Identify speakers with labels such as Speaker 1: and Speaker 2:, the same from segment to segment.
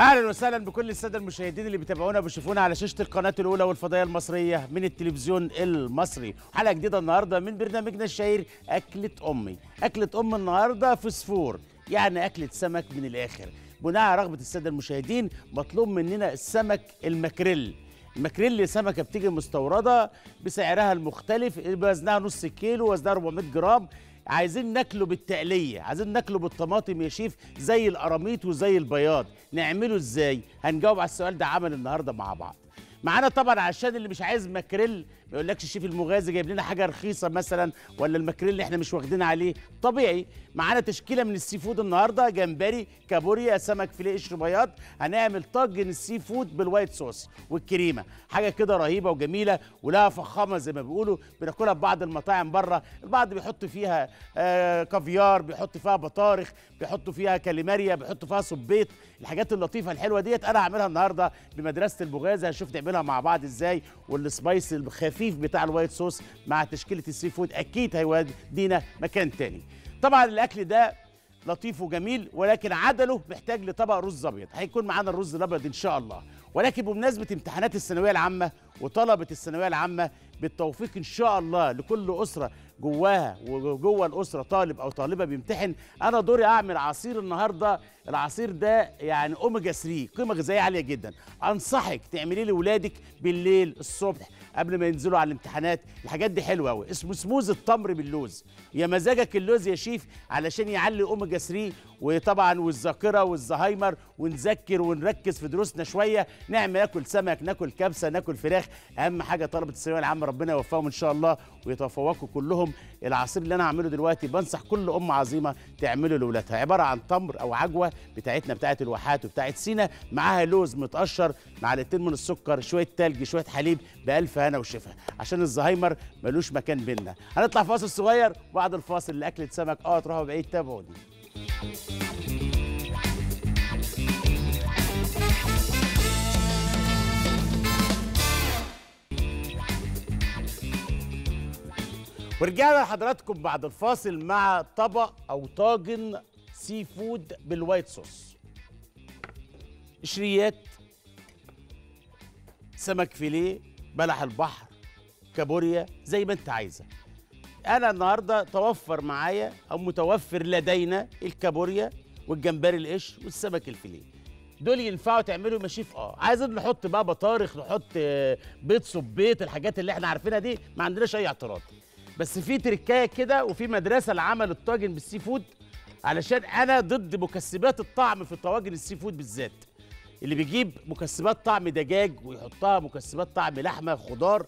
Speaker 1: أهلا وسهلا بكل السادة المشاهدين اللي بيتابعونا وبيشوفونا على شاشة القناة الأولى والفضائية المصرية من التلفزيون المصري. حلقة جديدة النهارده من برنامجنا الشهير أكلة أمي. أكلة أم النهارده فسفور يعني أكلة سمك من الآخر. بناء على رغبة السادة المشاهدين مطلوب مننا السمك المكريل المكريل سمكة بتيجي مستوردة بسعرها المختلف وزنها نص كيلو وزنها 400 جرام. عايزين ناكله بالتقلية عايزين ناكله بالطماطم يا شيف زي القراميط وزي البياض. نعمله إزاي؟ هنجاوب على السؤال ده عمل النهارده مع بعض. معانا طبعا عشان اللي مش عايز ماكريل ما يقولكش الشيف المغازي جايب لنا حاجة رخيصة مثلا ولا الماكريل اللي إحنا مش واخدين عليه؟ طبيعي. معانا تشكيلة من ال seafood النهارده جمبري كابوريا سمك فيليه قشر بياض. هنعمل طاجن ال seafood بال white sauce والكريمة. حاجة كده رهيبة وجميلة ولها فخامة زي ما بيقولوا. بناكلها في بعض المطاعم بره البعض بيحط فيها آه كافيار بيحط فيها بطارخ بيحطوا فيها كاليماري بيحطوا فيها سبيط. الحاجات اللطيفة الحلوة ديت أنا هعملها النهارده بمدرسة المغازي هنشوف نعملها مع بعض إزاي وال spice الخفيف بتاع ال white sauce مع تشكيلة ال seafood أكيد هيودينا مكان تاني. طبعا الأكل ده لطيف وجميل ولكن عدله محتاج لطبق رز أبيض. هيكون معانا الرز الأبيض إن شاء الله. ولكن بمناسبة امتحانات الثانوية العامة وطلبة الثانوية العامة بالتوفيق إن شاء الله لكل أسرة جواها وجوه الأسرة طالب أو طالبة بيمتحن. أنا دوري أعمل عصير النهارده. العصير ده يعني أوميجا 3 قيمة غذائية عالية جدا. أنصحك تعمليه لاولادك بالليل الصبح قبل ما ينزلوا على الامتحانات. الحاجات دي حلوة قوي اسمه سموز التمر باللوز. يا مزاجك اللوز يا شيف علشان يعلي أوميجا 3 وطبعا والذاكرة والزهايمر. ونذكر ونركز في دروسنا شوية. نعمل ناكل سمك ناكل كبسة ناكل فراخ. أهم حاجة طلبة الثانوية العامة ربنا يوفقهم إن شاء الله ويتفوقوا كلهم. العصير اللي أنا هعمله دلوقتي. بنصح كل أم عظيمة تعمله لاولادها عبارة عن تمر أو عجوة بتاعتنا بتاعت الواحات وبتاعت سينا. معاها لوز متقشر معلقتين من السكر شوية تلج شوية حليب بألف هنا وشفا. عشان الزهايمر ملوش مكان بينا هنطلع فاصل صغير وبعد الفاصل لأكلة سمك. آه تروحوا بعيد تابعوني. ورجعنا لحضراتكم بعد الفاصل مع طبق أو طاجن seafood بال white sauce. قشريات سمك فيليه بلح البحر كابوريا زي ما انت عايزة. أنا النهارده توفر معايا أو متوفر لدينا الكابوريا والجمبري القش والسمك الفيليه. دول ينفعوا تعملوا يا شيف؟ آه. عايزين نحط بقى بطارخ نحط آه، بيض سبيط الحاجات اللي إحنا عارفينها دي؟ ما عندناش أي اعتراض. بس في تركاية كده وفي مدرسة لعمل الطاجن بال seafood علشان أنا ضد مكسبات الطعم في طواجن ال seafood بالذات. اللي بيجيب مكسبات طعم دجاج ويحطها مكسبات طعم لحمة خضار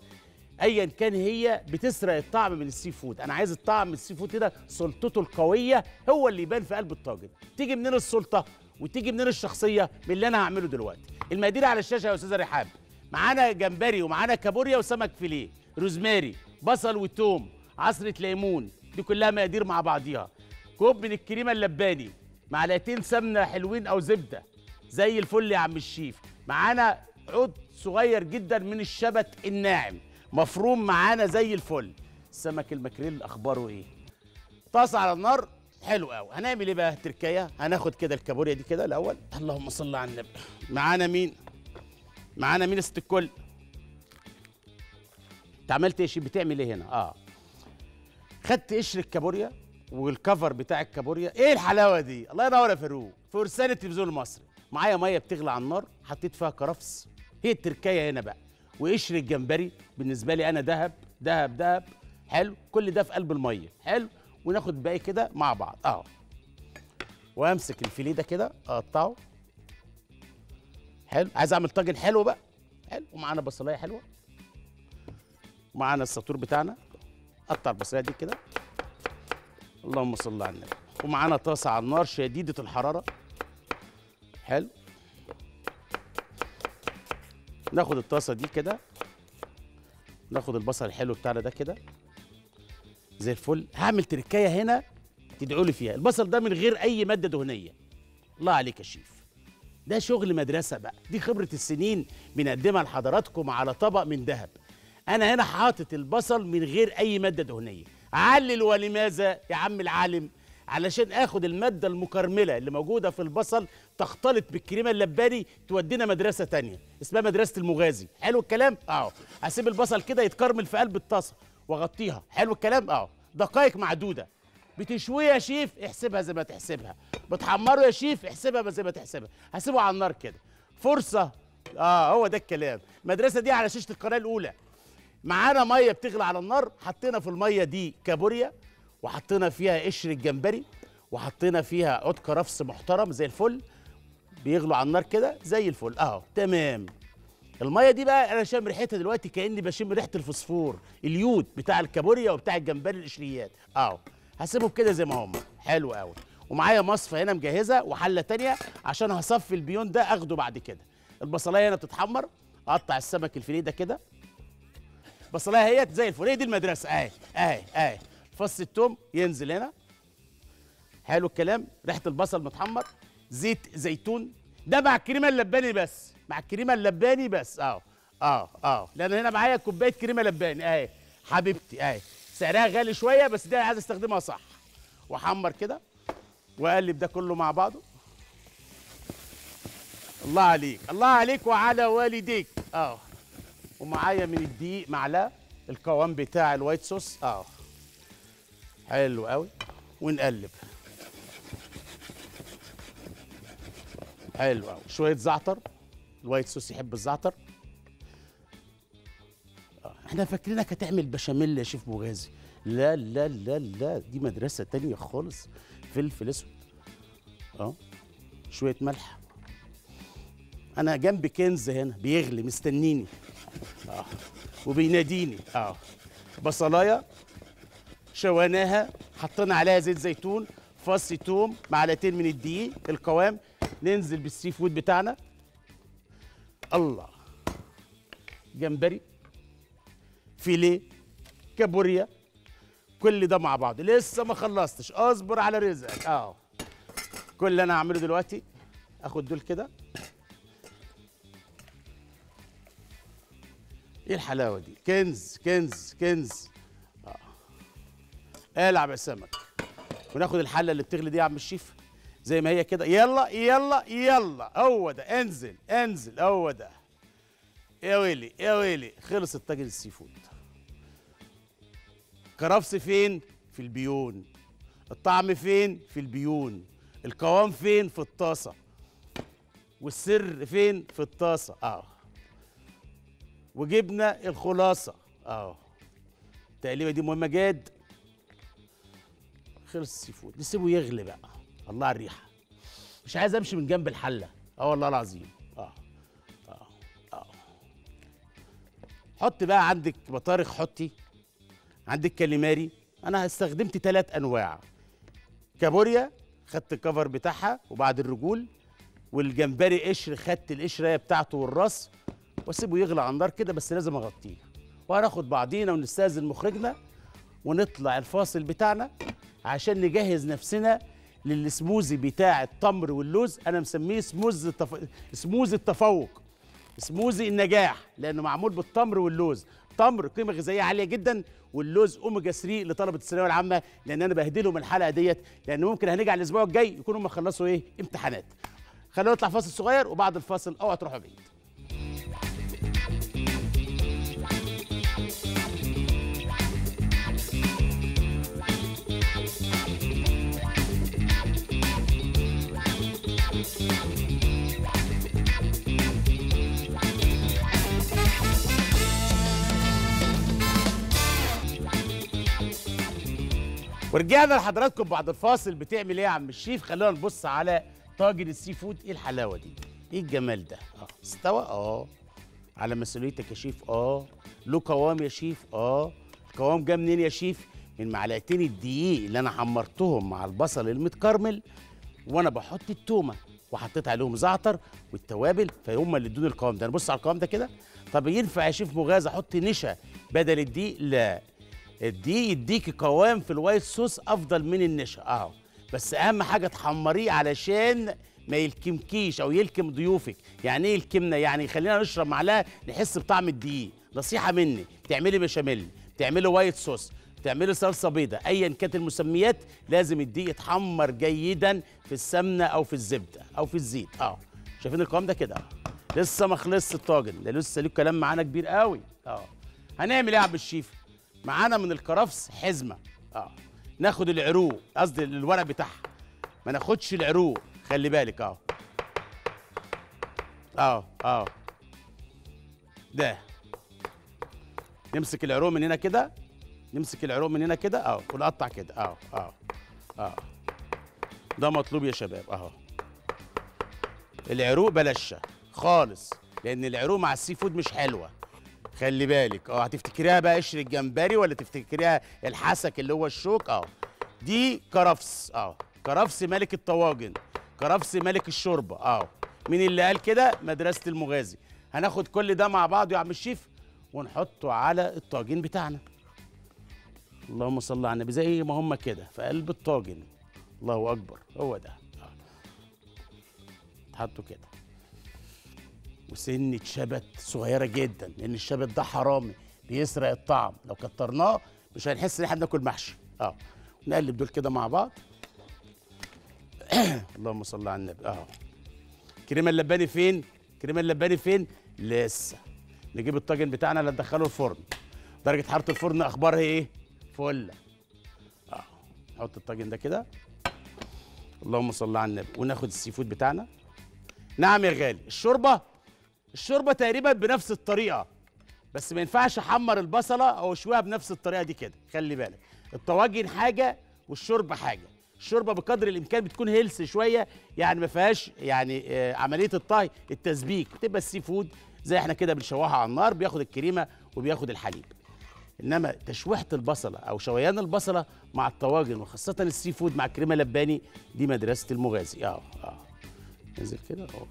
Speaker 1: ايا كان هي بتسرق الطعم من ال seafood. أنا عايز الطعم ال seafood كده سلطته القوية هو اللي يبان في قلب الطاجن. تيجي منين السلطة؟ وتيجي منين الشخصية من اللي أنا هعمله دلوقتي؟ المقادير على الشاشة يا أستاذة رحاب معانا جمبري ومعانا كابوريا وسمك فيليه روزماري بصل وتوم. عصرة ليمون. دي كلها مقادير مع بعضيها. كوب من الكريمة اللباني معلقتين سمنة حلوين أو زبدة. زي الفل يا عم الشيف. معانا عود صغير جدا من الشبت الناعم. مفروم معانا زي الفل. السمك المكريل أخباره إيه؟ طاسه على النار. حلو قوي هنعمل إيه بقى؟ تركاية. هناخد كده الكابوريا دي كده الأول. اللهم صل على النبي. معانا مين؟ معانا مين ست الكل؟ أنت عملت إيه بتعمل إيه هنا؟ آه. خدت قشر الكابوريا والكفر بتاع الكابوريا. إيه الحلاوة دي؟ الله ينور يا فاروق. فرسان التلفزيون المصري معايا مية بتغلي على النار حطيت فيها كرفس. هي التركايه هنا بقى. وقشر الجمبري بالنسبة لي أنا دهب دهب دهب. حلو. كل ده في قلب المية. حلو. وناخد باقي كده مع بعض. أهو. وأمسك الفيليه ده كده أقطعه. حلو. عايز أعمل طاجن حلو بقى. حلو. ومعانا بصلاية حلوة. ومعانا السطور بتاعنا. قطع البصلايه دي كده. اللهم صل على النبي. ومعانا طاسة على النار شديدة الحرارة. حلو. ناخد الطاسة دي كده. ناخد البصل الحلو بتاعنا ده كده. زي الفل. هعمل تركاية هنا تدعوا لي فيها. البصل ده من غير أي مادة دهنية. الله عليك يا شيف. ده شغل مدرسة بقى. دي خبرة السنين بنقدمها لحضراتكم على طبق من ذهب. أنا هنا حاطط البصل من غير اي ماده دهنيه. علل ولماذا يا عم العالم؟ علشان اخد الماده المكرمله اللي موجوده في البصل تختلط بالكريمه اللباني تودينا مدرسه تانية. اسمها مدرسة المغازي. حلو الكلام؟ آه هسيب البصل كده يتكرمل في قلب الطاسة واغطيها. حلو الكلام؟ آه دقائق معدودة. بتشويه يا شيف؟ احسبها زي ما تحسبها. بتحمره يا شيف؟ احسبها زي ما تحسبها. هسيبه على النار كده. فرصة. آه هو ده الكلام. المدرسة دي على شاشة القناة الأولى. معانا ميه بتغلي على النار حطينا في الميه دي كابوريا وحطينا فيها قشر الجمبري وحطينا فيها عود كرفس محترم زي الفل. بيغلوا على النار كده زي الفل. اهو تمام. الميه دي بقى أنا شامم ريحتها دلوقتي كأني بشم ريحة الفوسفور اليود بتاع الكابوريا وبتاع الجمبري القشريات. اهو هسيبهم كده زي ما هم. حلو قوي ومعايا مصفى هنا مجهزة وحلة تانية عشان هصفي البيون ده أخده بعد كده. البصلاية هنا بتتحمر أقطع السمك الفيليه ده كده. البصلايه اهيت زي الفل. هي دي المدرسة. أهي أهي أهي. فص التوم ينزل هنا. حلو الكلام. ريحة البصل متحمر. زيت زيتون. ده مع الكريمة اللباني بس. مع الكريمة اللباني بس. آه آه آه لأن هنا معايا كوباية كريمة لباني. أهي. حبيبتي أهي. سعرها غالي شوية بس دي أنا عايز أستخدمها صح. وأحمر كده. وأقلب ده كله مع بعضه. الله عليك. الله عليك وعلى والديك. آه ومعايا من الدقيق معلقة القوام بتاع الوايت صوص. آه. حلو قوي ونقلب. حلو قوي شوية زعتر. الوايت صوص يحب الزعتر. آه. إحنا فاكرينك هتعمل بشاميل يا شيف مغازي لا لا لا لا. دي مدرسة تانية خالص. فلفل أسود. آه. شوية ملح. أنا جنب كنز هنا. بيغلي. مستنيني. آه. وبيناديني. آه. بصلايه شويناها حطينا عليها زيت زيتون فص توم معلقتين من الدقيق القوام. ننزل بالسي فود بتاعنا. الله. جمبري فيليه كابوريا كل ده مع بعض. لسه ما خلصتش. اصبر على رزقك. آه. كل اللي أنا هعمله دلوقتي آخد دول كده. إيه الحلاوة دي؟ كنز كنز كنز. العب يا سمك وناخد الحلة اللي بتغلي دي يا عم الشيف. زي ما هي كده. يلا يلا يلا. هو ده. انزل انزل. هو ده. يا ويلي يا ويلي. خلص الطاجن ال seafood. كرفس فين؟ في البيون. الطعم فين؟ في البيون. القوام فين؟ في الطاسة. والسر فين؟ في الطاسة. آه. وجبنا الخلاصة. آه. التقليبه دي مهمة جدا خلص ال seafood. نسيبه يغلي بقى. الله على الريحة. مش عايز أمشي من جنب الحلة. آه والله العظيم. آه. آه. آه. حط بقى عندك بطارخ حطي. عندك كاليماري. أنا استخدمت ثلاث أنواع. كابوريا خدت الكفر بتاعها وبعد الرجول. والجمبري قشر خدت القشره بتاعته والراس. واسيبه يغلى على النار كده بس لازم أغطيه. وهناخد بعضينا ونستأذن مخرجنا ونطلع الفاصل بتاعنا عشان نجهز نفسنا للسموزي بتاع التمر واللوز. أنا مسميه سموز التف... سموزي التفوق. سموزي النجاح لأنه معمول بالتمر واللوز. تمر قيمة غذائية عالية جدا واللوز أوميجا 3 لطلبة الثانوية العامة لأن أنا بهدلهم الحلقة ديت لأن ممكن هنيجي على الأسبوع الجاي يكونوا هم خلصوا إيه؟ امتحانات. خلونا نطلع فاصل صغير وبعد الفاصل أوعى تروحوا بعيد. ورجعنا لحضراتكم بعد الفاصل. بتعمل إيه يا عم الشيف؟ خلينا نبص على طاجن ال seafood. إيه الحلاوة دي؟ إيه الجمال ده؟ آه استوى. آه. على مسؤوليتك يا شيف. آه. له قوام يا شيف. آه. القوام جه منين يا شيف؟ من معلقتين الدقيق اللي أنا حمرتهم مع البصل المتكرمل وأنا بحط التومة وحطيت عليهم زعتر والتوابل فهم اللي ادوني القوام ده. نبص على القوام ده كده. طب ينفع يا شيف مغازي أحط نشا بدل الدقيق؟ لا. الدقيق يديكي قوام في ال white sauce أفضل من النشا. آه. بس أهم حاجة تحمريه علشان ما يلكمكيش أو يلكم ضيوفك. يعني إيه يلكمنا يعني خلينا نشرب معلقة نحس بطعم الدقيق. نصيحة مني تعملي بشاميل تعملي white sauce تعملي صلصة بيضة ايا كانت المسميات لازم الدقيق يتحمر جيدا في السمنة أو في الزبدة أو في الزيت. آه. شايفين القوام ده كده؟ لسه ما خلصش الطاجن ده لسه له كلام معانا كبير قوي. آه. هنعمل إيه يا عم الشيف؟ معانا من الكرفس حزمة. آه. ناخد العروق قصدي الورق بتاعها. ما ناخدش العروق خلي بالك آه آه آه. ده. نمسك العروق من هنا كده. نمسك العروق من هنا كده. آه ونقطع كده. آه آه. آه. ده مطلوب يا شباب أهو. العروق بلاشها خالص لأن العروق مع ال seafood مش حلوة. خلي بالك. آه هتفتكريها بقى قشر الجمبري ولا تفتكريها الحسك اللي هو الشوك؟ آه. دي كرفس. آه. كرفس ملك الطواجن. كرفس ملك الشوربة. آه. مين اللي قال كده؟ مدرسة المغازي. هناخد كل ده مع بعض يا عم الشيف ونحطه على الطاجن بتاعنا. اللهم صل على النبي. زي ما هم كده في قلب الطاجن. الله أكبر. هو ده. آه. تحطوا كده. وسنة شبت صغيرة جدا لأن الشبت ده حرامي بيسرق الطعم. لو كترناه مش هنحس إن إحنا بناكل محشي. آه نقلب دول كده مع بعض. اللهم صل على النبي. آه. كريمة اللباني فين؟ كريمة اللباني فين؟ لسه. نجيب الطاجن بتاعنا اللي ندخله الفرن. درجة حرارة الفرن أخبارها إيه؟ فل. آه نحط الطاجن ده كده. اللهم صل على النبي. وناخد ال seafood بتاعنا. نعم يا غالي. الشوربة الشوربة تقريبا بنفس الطريقة بس ما ينفعش أحمر البصلة أو أشويها بنفس الطريقة دي كده خلي بالك. الطواجن حاجة والشوربة حاجة. الشوربة بقدر الإمكان بتكون healthy شوية يعني ما فيهاش يعني آه عملية الطهي التسبيك. بتبقى ال seafood زي إحنا كده بنشوحها على النار بياخد الكريمة وبياخد الحليب. إنما تشويحة البصلة أو شويان البصلة مع الطواجن وخاصة ال seafood مع كريمة لباني دي مدرسة المغازي. آه آه. ننزل كده أهو.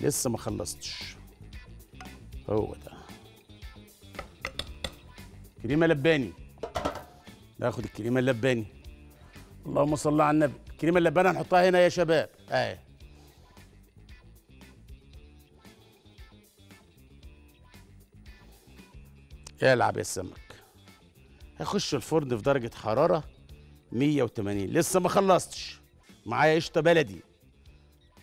Speaker 1: لسه ما خلصتش. هو ده. كريمه لباني ناخد الكريمه اللباني. اللهم صل على النبي. الكريمه اللباني هنحطها هنا يا شباب. أهي. العب يا سمك. هيخش الفرن في درجة حرارة 180 لسه ما خلصتش. معايا قشطة بلدي.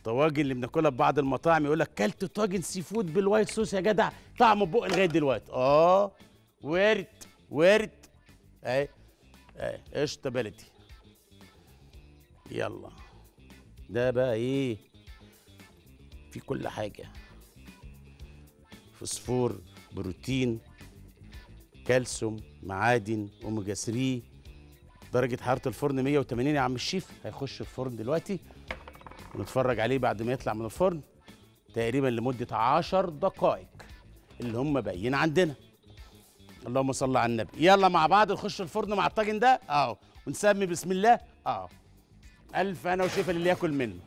Speaker 1: طواجن اللي بناكلها في بعض المطاعم يقول لك كلت طاجن seafood بال white sauce يا جدع طعمه بق لغاية دلوقتي. آه وارد وارد. أهي أهي قشطة بلدي. يلا. ده بقى إيه؟ في كل حاجة. فوسفور بروتين كالسيوم معادن أوميجا 3 درجة حرارة الفرن 180 يا عم الشيف. هيخش الفرن دلوقتي. ونتفرج عليه بعد ما يطلع من الفرن تقريبا لمدة 10 دقائق اللي هم باقيين عندنا. اللهم صل على النبي. يلا مع بعض نخش الفرن مع الطاجن ده. آه. ونسمي بسم الله. آه. ألف أنا وشيفا اللي ياكل منه.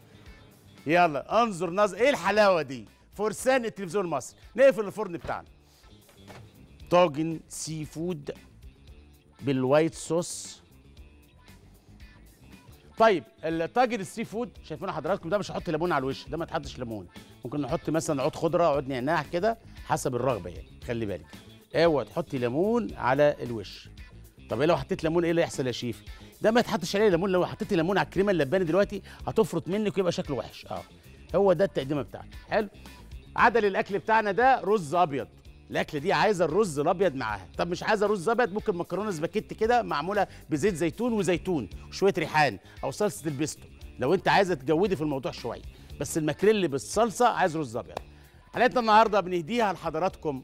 Speaker 1: يلا انظر نظر إيه الحلاوة دي؟ فرسان التلفزيون المصري نقفل الفرن بتاعنا. طاجن seafood بال white sauce طيب الطاجن ال seafood شايفين حضراتكم ده مش هحط ليمون على الوش ده ما تحطش ليمون. ممكن نحط مثلا عود خضرة عود نعناع كده حسب الرغبة يعني خلي بالك. اوعى تحطي ليمون على الوش. طب إيه لو حطيت ليمون إيه اللي يحصل يا شيف؟ ده ما تحطش عليه ليمون لو حطيتي ليمون على الكريمة اللباني دلوقتي هتفرط منك ويبقى شكله وحش. آه هو ده التقديمه بتاعته حلو. عدل الأكل بتاعنا ده رز أبيض. الاكله دي عايزة الرز الأبيض معاها. طب مش عايزة رز أبيض؟ ممكن مكرونة سباكيتي كده معمولة بزيت زيتون وزيتون وشوية ريحان أو صلصة البيستو. لو أنت عايزة تجودي في الموضوع شوية. بس الماكريل بالصلصة عايز رز أبيض. حلقتنا النهارده بنهديها لحضراتكم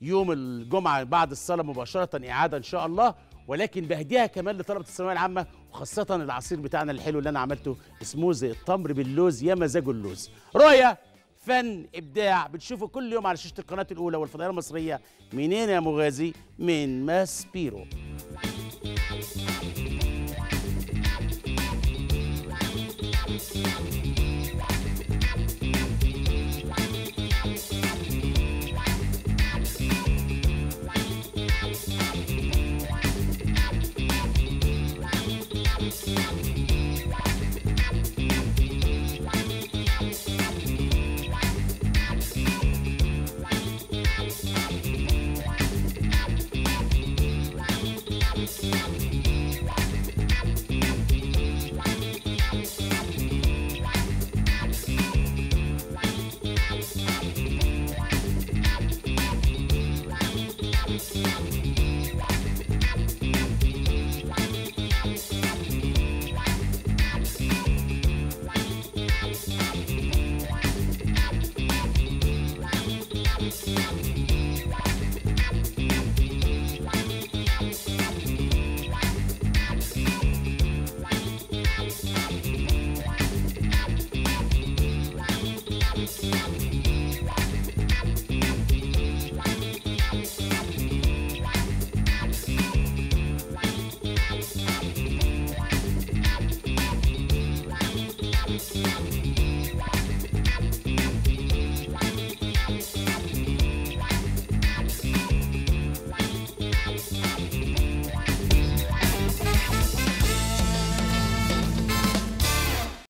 Speaker 1: يوم الجمعة بعد الصلاة مباشرة إعادة إن شاء الله. ولكن بهديها كمان لطلبة الثانوية العامة وخاصة العصير بتاعنا الحلو اللي أنا عملته سموزي التمر باللوز يا مزاجه اللوز. رؤيه فن إبداع. بتشوفه كل يوم على شاشة القناة الأولى والفضائية المصرية. منين يا مغازي؟ من ماسبيرو.